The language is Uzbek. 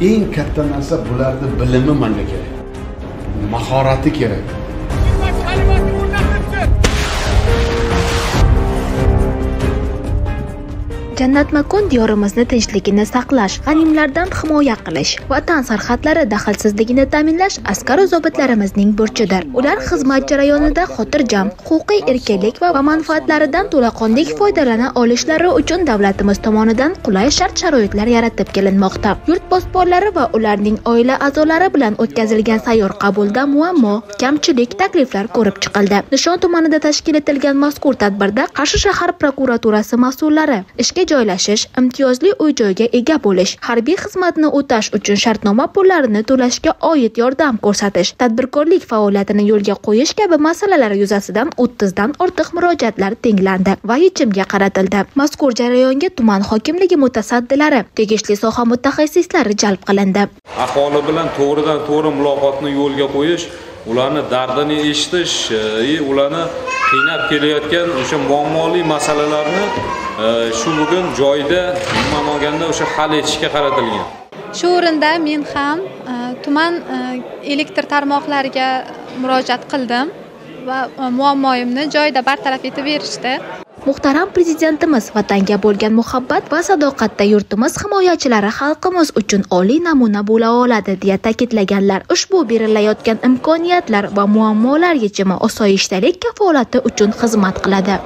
eng katta narsa bularni bilimi manga kerak. Mahorati kerak. Jannatmakon diyorimizni tinchligini saqlash g'animlardan himoya qilish vatan sarhadlari daxlsizligini ta'minlash askaru zobitlarimizning burchidir. Ular xizmat jarayonida xotirjam huquqiy erkinlik va manfaatlaridan to'laqonlik foydalana olishlari uchun davlatimiz tomonidan qulay shart sharoitlar yaratib kelinmoqda. Yurt posbonlari va ularning oila a'zolari bilan o'tkazilgan sayyor qabulda muammo kamchilik takliflar ko'rib chiqildi. Nishon tumanida tashkil etilgan mazkur tadbirda qarshi shahar prokuraturasi mas'ullari ishga joylashish imtiyozli uy joyga ega bo'lish harbiy xizmatni o'tash uchun shartnoma pullarini to'lashga oid yordam ko'rsatish tadbirkorlik faoliyatini yo'lga qo'yish kabi masalalar yuzasidan o'ttizdan ortiq murojaatlar tenglandi va yechimga qaratildi. Mazkur jarayonga tuman hokimligi mutasaddilari tegishli soha mutaxassislari jalb qilindi. Aholi bilan to'g'ridan to'g'ri muloqotni yo'lga qo'yish ularni dardini eshitish и ularni qiynab kelayotgan o'sha muammoli masalalarni e, shu bugun joyida umuman olganda o'sha hal etishga qaratilgan. Shu o'rinda men ham e, tuman e, elektr tarmoqlariga murojaat qildim va muammoyimni joyida bartaraf etib berishdi. Muhtaram prezidentimiz vatanga bo'lgan muhabbat va sadoqatda yurtimiz himoyachilari xalqimiz uchun oliy namuna bo'la oladi deya ta'kidlaganlar. Ushbu berilayotgan imkoniyatlar va muammolar yechimi osoyishtalik kafolati uchun xizmat qiladi.